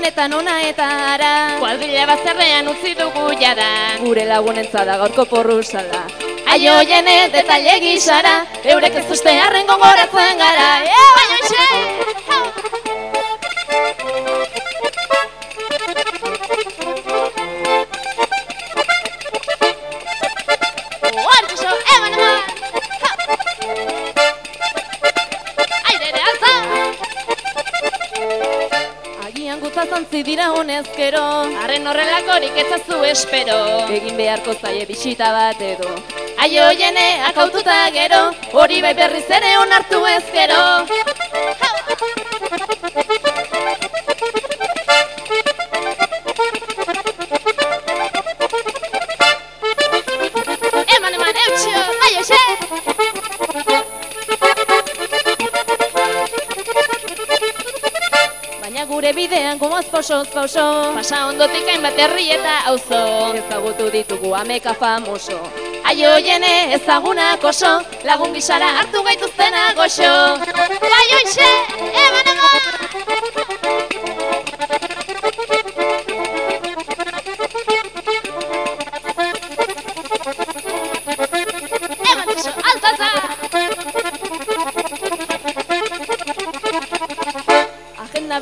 bertan ona eta ara. Kuadrilla bazterrean utzi dugu jada Gure lagunentza da gaurko porru sala. Aio jene detaile gisara Eurek ez uste harren gogoratzen gara. Baina Agian gutza zantzi dira honez gero Arren horrelakorik etzazu espero. Egin beharko zaie bisita bat edo. Aio jene akaututa gero. Hori bai berriz ere onartu ez Baina gure bidean goaz pausoz pauso Pasa ondotik hainbat herri eta auzo. Ezagutu ditugu ameka famoso. Aio jene ezagunak oso Lagun gisara hartu gaituztena goxo Aio xe,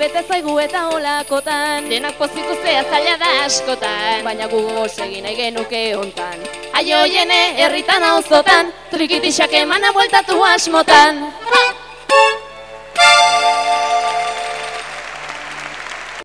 bete zaigu eta olakotan Denak pozik ustea zaila da askotan. Baina gu egin nahi genuke hontan. Aio jene herritan auzotan Trikitixak emana bueltatu asmotan